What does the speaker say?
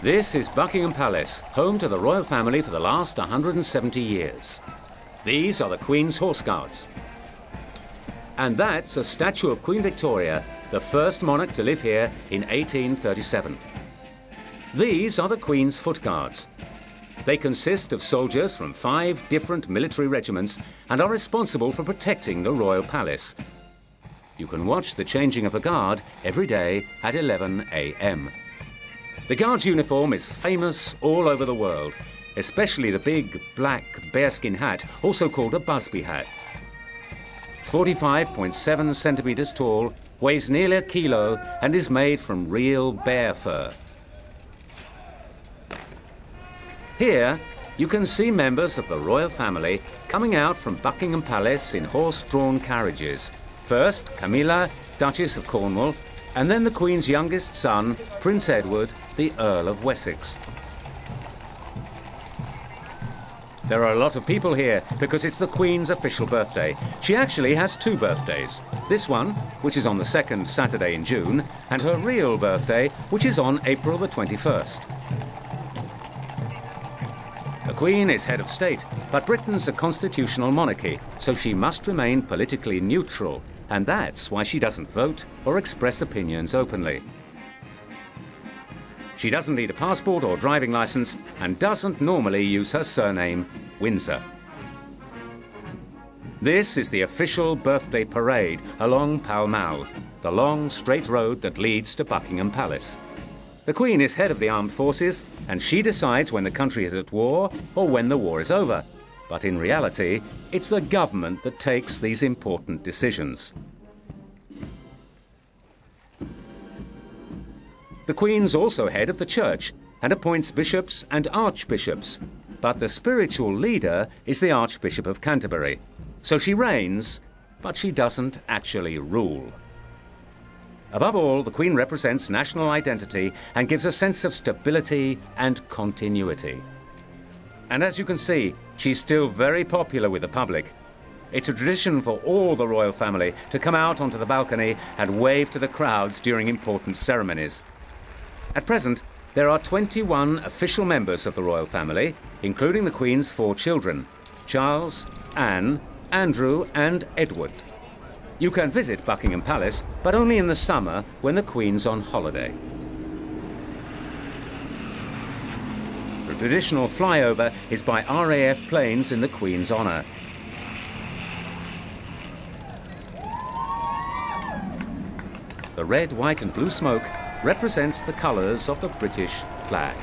This is Buckingham Palace, home to the royal family for the last 170 years. These are the Queen's Horse Guards. And that's a statue of Queen Victoria, the first monarch to live here in 1837. These are the Queen's Foot Guards. They consist of soldiers from five different military regiments and are responsible for protecting the royal palace. You can watch the changing of the guard every day at 11 a.m. The guard's uniform is famous all over the world, especially the big black bearskin hat, also called a Busby hat. It's 45.7 centimetres tall, weighs nearly a kilo, and is made from real bear fur. Here, you can see members of the royal family coming out from Buckingham Palace in horse-drawn carriages. First, Camilla, Duchess of Cornwall, and then the Queen's youngest son, Prince Edward, the Earl of Wessex. There are a lot of people here because it's the Queen's official birthday. She actually has two birthdays. This one, which is on the second Saturday in June, and her real birthday, which is on April the 21st. The Queen is head of state, but Britain's a constitutional monarchy, so she must remain politically neutral, and that's why she doesn't vote or express opinions openly. She doesn't need a passport or driving license and doesn't normally use her surname, Windsor. This is the official birthday parade along Pall Mall, the long straight road that leads to Buckingham Palace. The Queen is head of the armed forces and she decides when the country is at war or when the war is over. But in reality, it's the government that takes these important decisions. The Queen's also head of the church and appoints bishops and archbishops, but the spiritual leader is the Archbishop of Canterbury. So she reigns, but she doesn't actually rule. Above all, the Queen represents national identity and gives a sense of stability and continuity. And as you can see, she's still very popular with the public. It's a tradition for all the royal family to come out onto the balcony and wave to the crowds during important ceremonies. At present, there are 21 official members of the royal family, including the Queen's four children Charles, Anne, Andrew, and Edward. You can visit Buckingham Palace, but only in the summer when the Queen's on holiday. The traditional flyover is by RAF planes in the Queen's honour. The red, white and blue smoke represents the colours of the British flag.